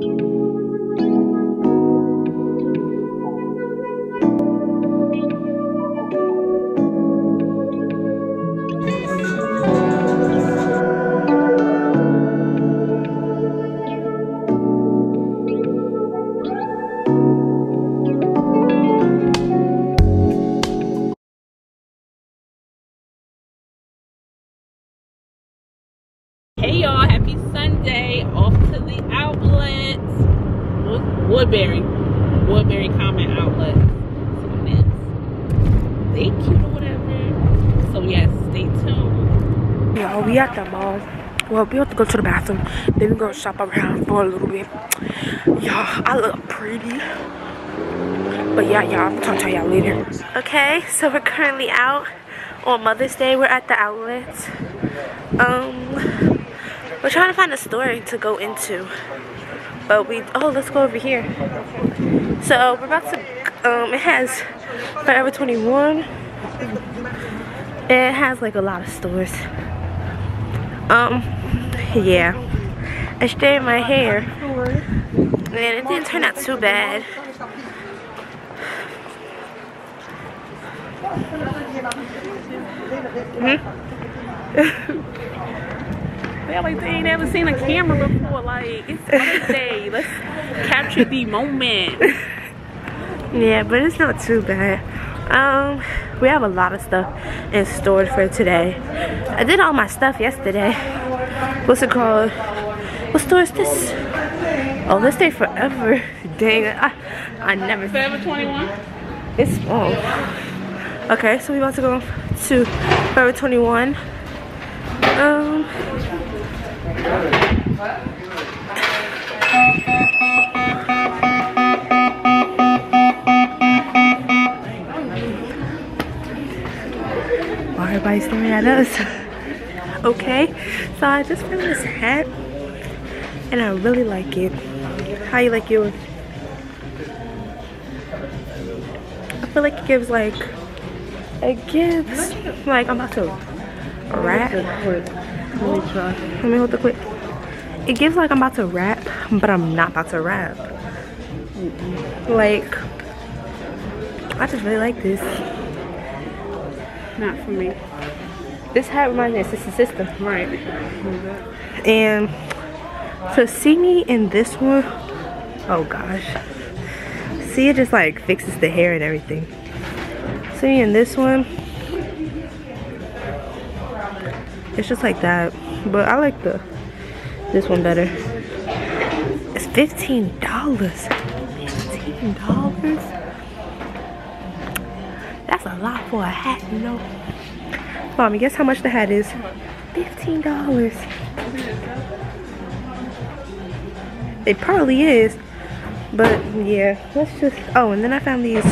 Hey Well, we have to go to the bathroom. Then we go shop around for a little bit. Y'all, I look pretty. But yeah, y'all, I'm gonna tell y'all later. Okay, so we're currently out on Mother's Day. We're at the outlets. Um, we're trying to find a store to go into. But we, oh, let's go over here. So we're about to, um, it has Forever 21. It has like a lot of stores. Um, yeah. I straightened my hair. And it didn't turn out too bad. Hmm? They're like they ain't ever seen a camera before. Like it's Mother's Day. Let's capture the moment. yeah, but it's not too bad. Um, we have a lot of stuff in store for today. I did all my stuff yesterday. What's it called? What store is this? Oh, this stay forever. Dang it. I, I never. Forever 21? It's small. Okay, so we about to go to Forever 21. Um, why everybody staring at us? okay, so I just found this hat and I really like it. How you like yours? I feel like it gives like, it gives like I'm about to rap. Let me hold the clip. It gives like I'm about to rap, but I'm not about to rap. Like, I just really like this. Not for me. This hat reminds me of Sister Sister. Right. And to see me in this one, oh gosh. See, it just like fixes the hair and everything. See me in this one, it's just like that but i like the this one better it's 15 dollars 15 dollars that's a lot for a hat you know mommy guess how much the hat is 15 dollars it probably is but yeah let's just oh and then i found these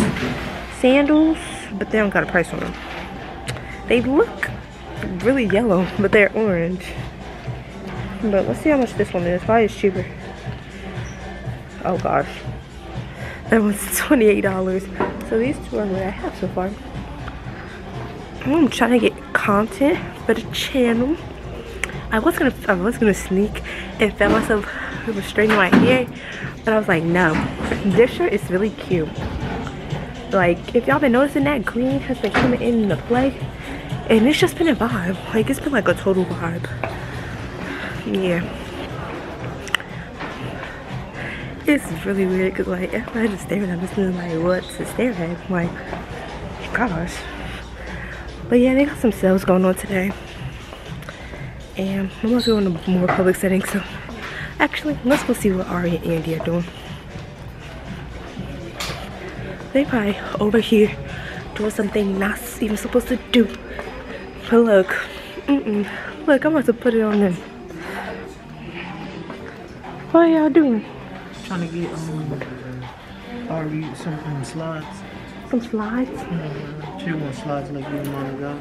sandals but they don't got a price on them they look really yellow, but they're orange. But let's see how much this one is. Probably it's cheaper. Oh gosh. That one's $28. So these two are what I have so far. I'm trying to get content for the channel. I was gonna I was gonna sneak and found myself straightening my hair, but I was like, no. This shirt is really cute. Like, if y'all been noticing that green has been coming in the play, and it's just been a vibe like it's been like a total vibe yeah it's really weird because like everybody just staring at and like what to stare at like gosh but yeah they got some sales going on today and I'm gonna go in a more public setting so actually let's go see what Ari and Andy are doing they probably over here doing something not even supposed to do but look, mm -mm. look, I'm about to put it on them. What are y'all doing? Trying to get um, already some um, slides. Some slides? Mm-hmm. She want slides like you and got.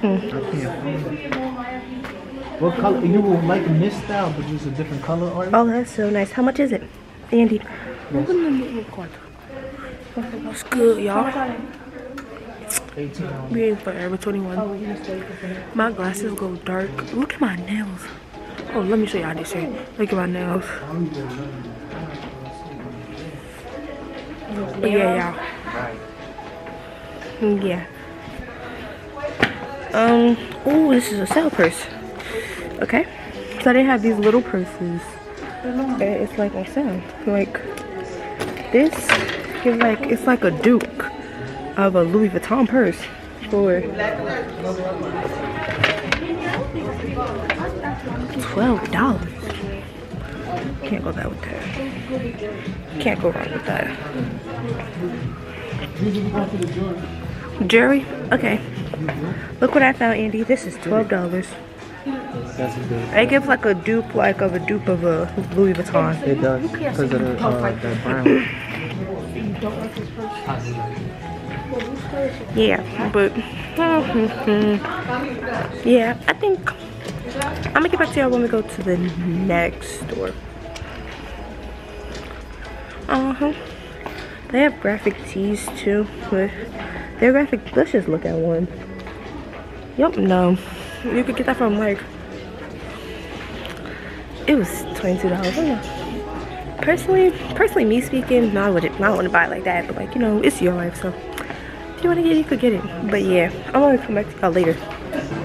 Mm. I can't find What color? You will like this style, but just a different color art. Oh, that's so nice. How much is it, Andy? What's good, y'all? 18 We in Forever 21. My glasses go dark. Look at my nails. Oh, let me show y'all this here. Look at my nails. Yeah. Mm, Yeah. Um, oh, this is a sale purse. Okay. So they have these little purses. And It's like on sale. Like this is like it's like a dupe of a Louis Vuitton purse for twelve dollars. Can't go that with that. Can't go wrong with that. Jerry, okay. Look what I found, Andy. This is twelve dollars. That's a good. I give like a dupe, like of a dupe of a Louis Vuitton. It does because of the uh, brown. Yeah, but yeah, I think I'm gonna get back to y'all when we go to the next store. Uh huh. They have graphic tees too, but they're graphic. Let's just look at one. Yup, no. You could get that from like. It was twenty-two dollars. Personally, personally, me speaking, no, I wouldn't. I wouldn't buy it like that. But like, you know, it's your life, so if you want to get it, you could get it. But yeah, I'm gonna come back to y'all later.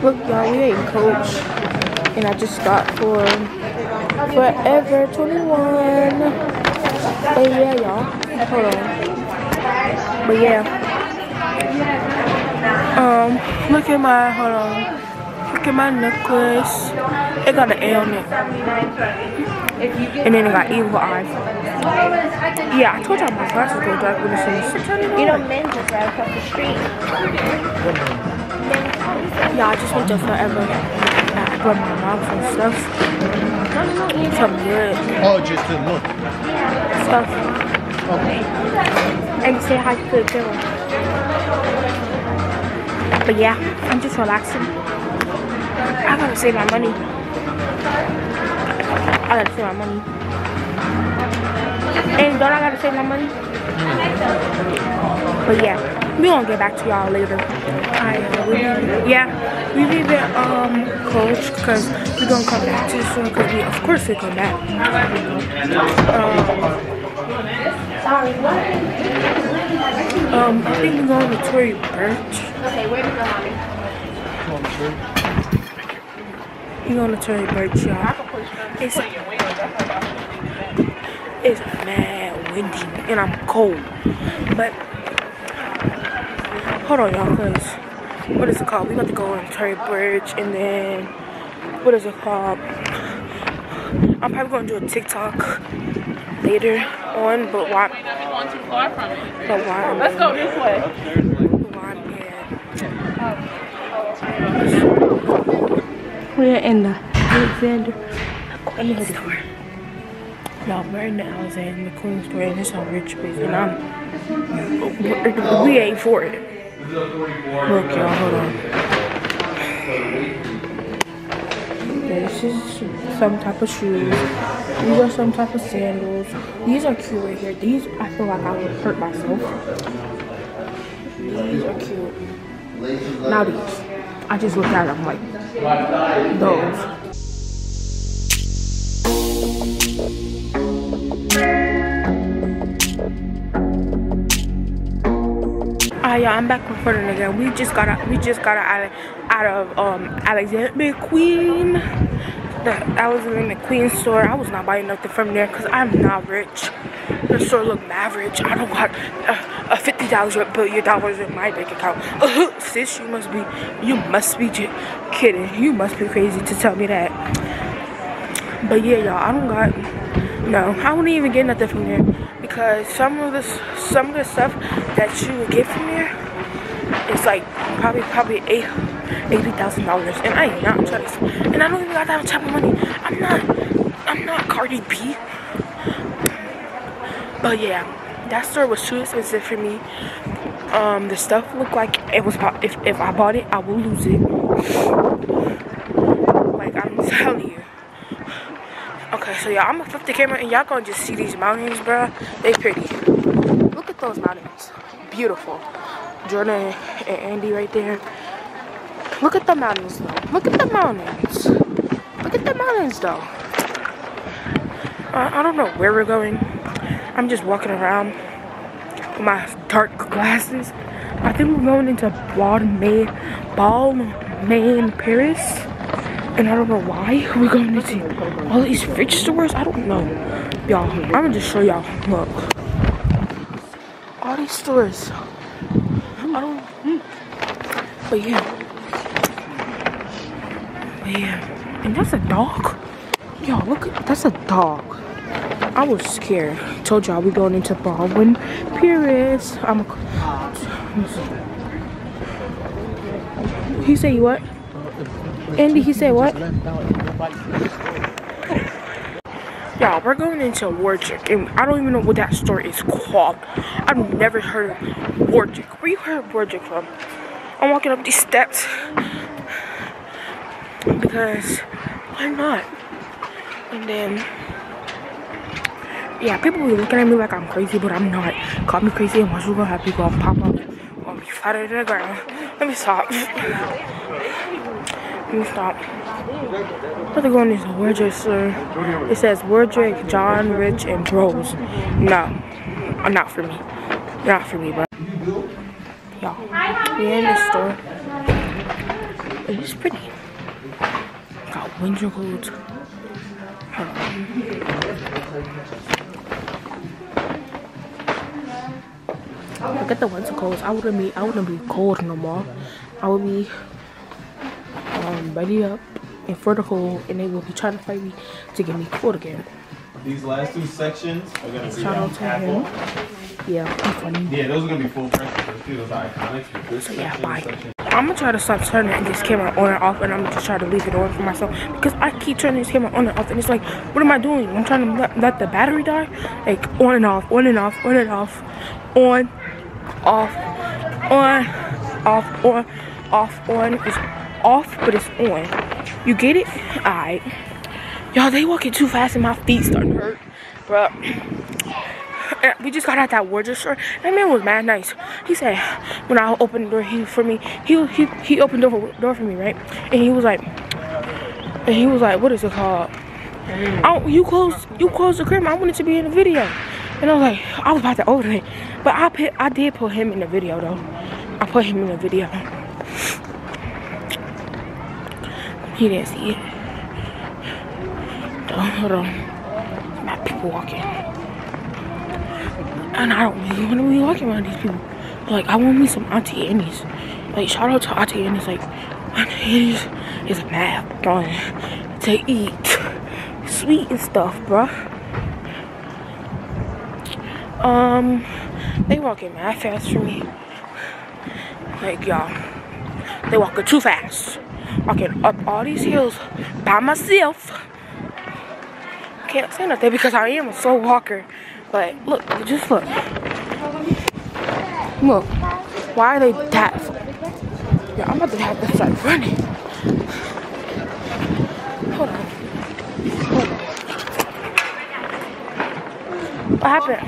Look, y'all, we ate Coach, and I just got for Forever 21. But yeah, y'all, hold on. But yeah, um, look at my, hold on. Look at my necklace. It got an A on it. And then it got evil eyes. Yeah, I told y'all my glasses go dark when it's You know, men just right across the street. Yeah, I just went to Forever. I brought my mom some stuff. Some good Oh, just to look. stuff. And say hi to the camera. But yeah, I'm just relaxing. I gotta save my money. I gotta save my money. And don't I gotta save my money? But yeah, we gonna get back to y'all later. I, yeah, we leave it um coach because we gonna come back to soon because we of course we come back. Um, um, I think we're going to Tory Burch. Okay, where to go, mommy? We're going to Tory Burch, y'all. It's it's mad windy and I'm cold. But hold on, y'all, cause what is it called? We got to go on Tory Burch and then what is it called? I'm probably gonna do a TikTok later on, but why? Going too far from it. But why? Let's go this way. why I'm here. We're in the Alexander McQueen store. Y'all, we're in the Alexander McQueen store, and it's on Rich Place, and I'm we ain't for it. Look, y'all, hold on. This is some type of shoes. These are some type of sandals. These are cute right here. These, I feel like I would hurt myself. These are cute. Now these. I just looked at them like those. Ah, yeah, I'm back recording again. We just got out, we just got out of, out of um Alexander in the McQueen store. I was not buying nothing from there because I'm not rich. The store looked average. I don't got uh, a fifty dollars billion dollars in my bank account. sis, you must be, you must be kidding. You must be crazy to tell me that. But yeah, y'all, I don't got. No, I wouldn't even get nothing from there because some of this, some of the stuff that you would get from there is like probably probably eight eighty thousand dollars, and I am not to. And I don't even got that type of money. I'm not. I'm not Cardi B. But yeah, that store was too expensive for me. Um, the stuff looked like it was. If if I bought it, I will lose it. Like I'm telling you. Okay, so yeah, I'm gonna flip the camera and y'all gonna just see these mountains, bro. They pretty. Look at those mountains. Beautiful. Jordan and Andy right there. Look at the mountains though. Look at the mountains. Look at the mountains though. I don't know where we're going. I'm just walking around with my dark glasses. I think we're going into Balmain, Balmain, Paris. And I don't know why we're going into all these rich stores. I don't know. Y'all, I'm gonna just show y'all. Look. All these stores. I don't. Hmm. But yeah. Yeah. And that's a dog. Y'all, look. That's a dog. I was scared. Told y'all we going into Balmain Paris. I'm a. He say what? Andy, he said what? Y'all, we're going into Warwick, and I don't even know what that store is called. I've never heard of Warwick. Where you heard of Warwick from? I'm walking up these steps because why not? And then, yeah, people be looking at me like I'm crazy, but I'm not. Call me crazy, and what's gonna happen? Gonna pop up, gonna be flatter the ground. Let me stop. Let me stop. What they going is Wardrick, sir. It says Wardrick, John, Rich, and Rose. No, uh, not for me. Not for me, but y'all, we in the store. It's pretty. Winter coats. Hold on. Look at the winter coats. I wouldn't be. I wouldn't be cold no more. I would be um, ready up and for the cold, and they will be trying to fight me to get me cold again. These last two sections are gonna be Shout um, out to him. Yeah, funny. Yeah, those are gonna be full price. Those those are iconic. but This Yeah, section, bye. section. I'm gonna try to stop turning this camera on and off, and I'm gonna just try to leave it on for myself because I keep turning this camera on and off, and it's like, what am I doing? I'm trying to let, let the battery die, like on and off, on and off, on and off, on, off, on, off, on, off, on. It's off, but it's on. You get it? Alright. Y'all, they walking too fast, and my feet starting to hurt, bro. We just got out that wardrobe store. That man was mad nice. He said when I opened the door he for me, he he he opened the door for, me, right? And he was like, and he was like, what is it called? You closed you closed the crib. I wanted to be in the video, and I was like, I was about to open it, but I put I did put him in the video though. I put him in the video. He didn't see it. Hold on. Not people walking. And I don't really want to be walking around these people. Like, I want me some Auntie Annie's. Like, shout out to Auntie Annie's. Like, Auntie Annie's is mad fun to eat sweet and stuff, bruh. Um, they walking mad fast for me. Like, y'all, they walking too fast. Walking up all these hills by myself. Can't say nothing because I am a slow walker. But look, just look. Look. Why are they that? Yeah, I'm about to have to start running. Hold on. What happened?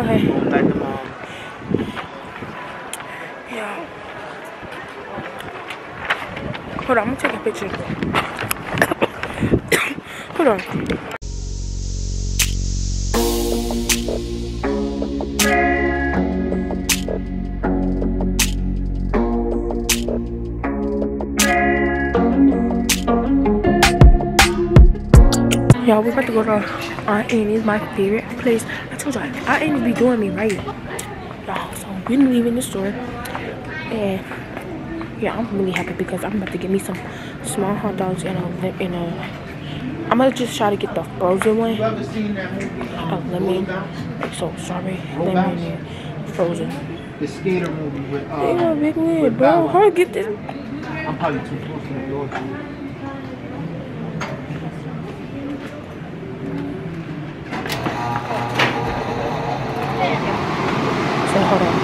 Okay. Yeah. Hold on, I'm gonna take a picture. Hold on. Go to Aunt Annie's, my favorite place. I told y'all, Aunt Annie's be doing me right. Y'all, so we leaving the store. And yeah, I'm really happy because I'm about to get me some small hot dogs and a, and a I'm gonna just try to get the frozen one. A lemon, so sorry, lemon, and frozen. The skater movie with uh, a big with bro. To get this? I'm probably too close to the door. dude. So hold on.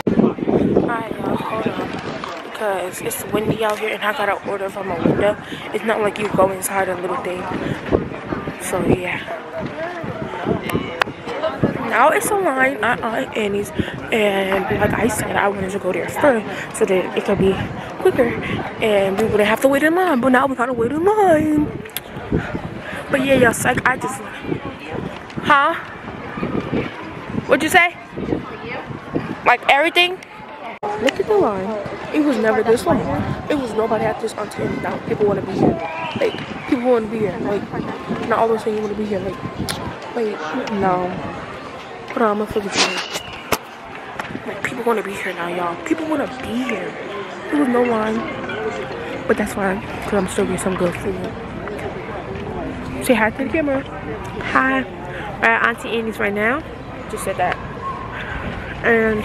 Alright, y'all, hold on. Because it's windy out here and I gotta order from a window. It's not like you go inside a little thing. So yeah. Now it's a line at Aunt Annie's and like I said I wanted to go there first so that it could be quicker and we wouldn't have to wait in line. But now we gotta wait in line. But yeah, y'all, psych, I just, huh? What'd you say? Like everything? Look at the line. It was never this long. It was nobody at this until now people want to be here. Like, people want to be here. Like, not always saying you want to be here. Like, wait, no. On, I'm flip it. Like, people want to be here now, y'all. People want to be here. There was no line. But that's fine, because I'm still getting some good food. Say hi to the camera. Hi. We're at Auntie Annie's right now. Just said that. And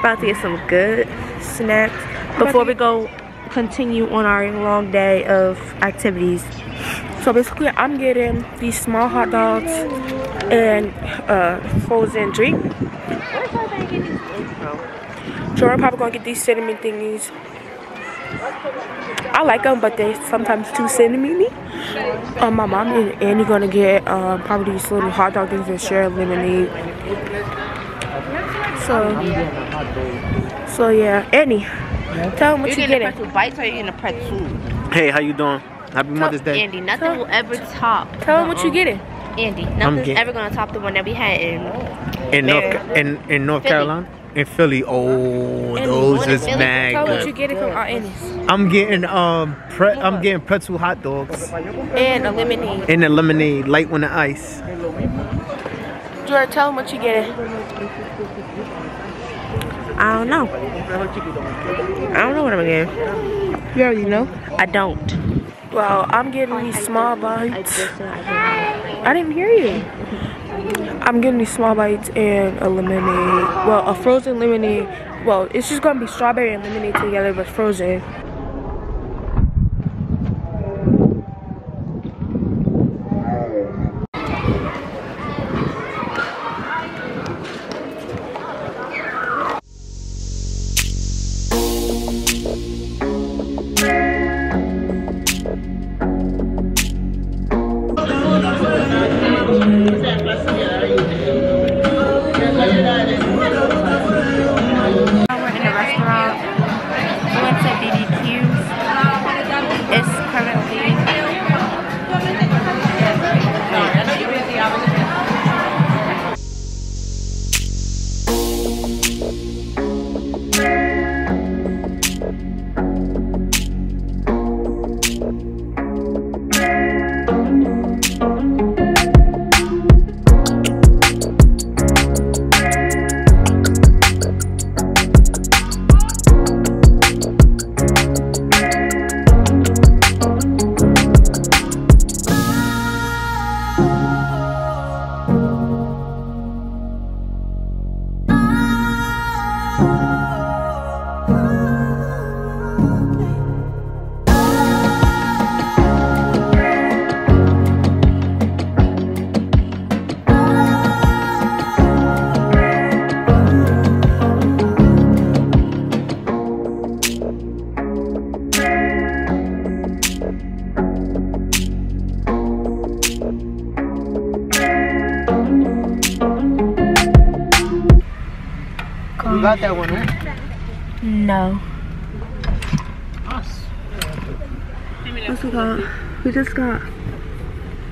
about to get some good snacks before we go continue on our long day of activities. So basically, I'm getting these small hot dogs and uh, frozen drink. Jordan probably gonna get these cinnamon thingies. I like them, but they sometimes too cinnamony. Um, my mom and Annie gonna get uh, probably these little hot dog things and share lemonade. So, so yeah, Annie, tell them what you You're getting. getting pretzel bites or you're getting a pretzel? Hey, how you doing? Happy Mother's Day. Andy, nothing will ever top. Tell them what you uh-uh. getting. Andy, nothing's getting- ever gonna top the one that we had in. In North in in North Philly. Carolina, in Philly. Oh, And those is in Philly? mad Tell what you good. getting from Aunt Annie's. I'm getting um pre- I'm getting pretzel hot dogs And a lemonade. and a lemonade, light on the ice. Jordan, tell them what you getting. I don't know. I don't know what I'm getting. You already know? I don't. Well, I'm getting these small bites. I didn't hear you. I'm getting these small bites and a lemonade. Well, a frozen lemonade. Well, it's just gonna be strawberry and lemonade together, but frozen. You got that one, right? No. What's we got? We just got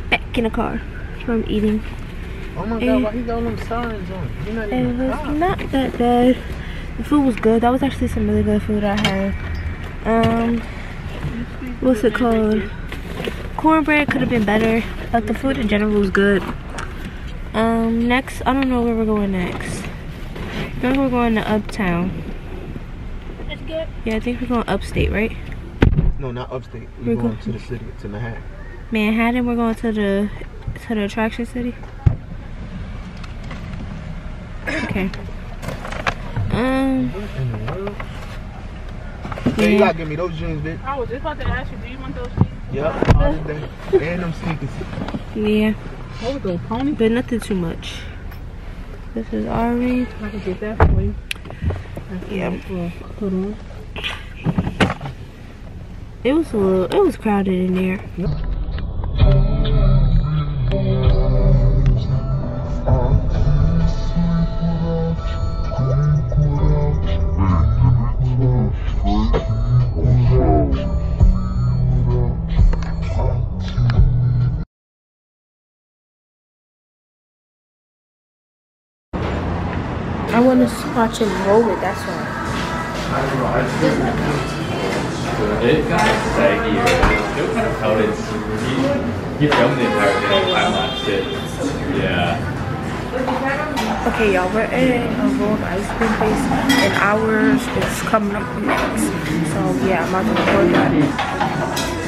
back in the car from eating. Oh my. God, why he got them signs on? You're not It even was not that bad. The food was good. That was actually some really good food I had. Um, what's it called? Cornbread could have been better, but the food in general was good. Um, next, I don't know where we're going next. I think we're going to Uptown. Yeah, I think we're going upstate, right? No, not upstate. We're We're going going- to the city, to Manhattan. Manhattan. We're going to the to the attraction city. Okay. Um. In the world? Yeah, you Yeah. gotta give me those jeans, bitch. I was just about to ask you, do you want those things? Yep. all day. and them sneakers. Yeah. What was those pony? but nothing too much. This is orange. I can get that for you. Yeah. Put on. It was a little, it was crowded in there. I want to watch him roll it. That's why. It got saggy. It kind of how it's. He, he filmed the entire thing time lapsed it. Yeah. Okay, y'all, we're at a rolled ice cream place, and ours is coming up next. So yeah, I'm about to record that.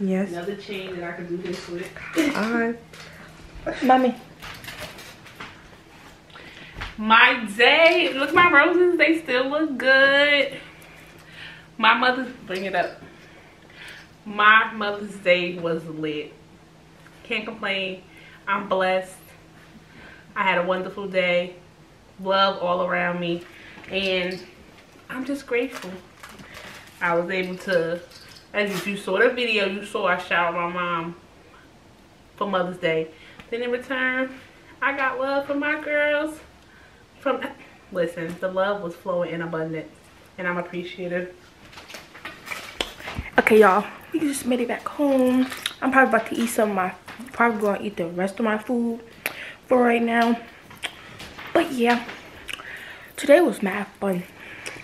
Yes. Another chain that I can do this with. Alright. Mommy. My day, look my roses, they still look good. My mother's, bring it up. My Mother's Day was lit. Can't complain. I'm blessed. I had a wonderful day. Love all around me. And I'm just grateful. I was able to, as you saw the video, you saw I showered my mom for Mother's Day. Then in return, I got love from my girls. From listen, the love was flowing in abundance, and I'm appreciative. Okay, y'all. We just made it back home. I'm probably about to eat some of my, probably going to eat the rest of my food for right now. But yeah, today was mad fun.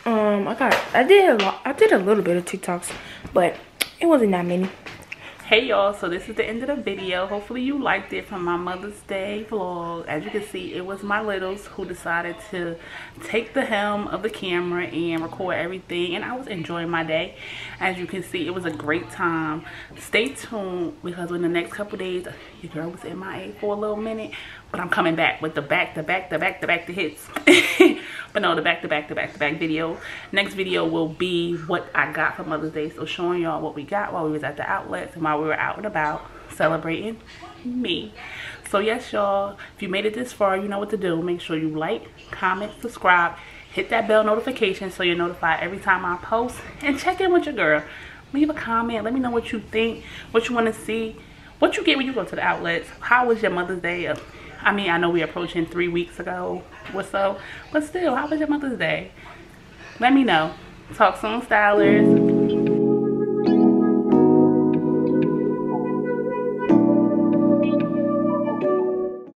Um, I got, I did a lot, I did a little bit of TikToks, but it wasn't that many. Hey y'all, so this is the end of the video. Hopefully you liked it from my Mother's Day vlog. As you can see, it was my littles who decided to take the helm of the camera and record everything. And I was enjoying my day. As you can see, it was a great time. Stay tuned because in the next couple days, your girl was MIA for a little minute. But I'm coming back with the back, the back, the back, the back, the hits. but no, the back to back the back to back video. Next video will be what I got for Mother's Day. So showing y'all what we got while we was at the outlets and while we were out and about celebrating me. So yes, y'all, if you made it this far, you know what to do. Make sure you like, comment, subscribe, hit that bell notification so you're notified every time I post. And check in with your girl. Leave a comment. Let me know what you think, what you want to see, what you get when you go to the outlets. How was your Mother's Day? I mean, I know we're approaching three weeks ago or so, but still, how was your Mother's Day? Let me know. Talk soon, stylers.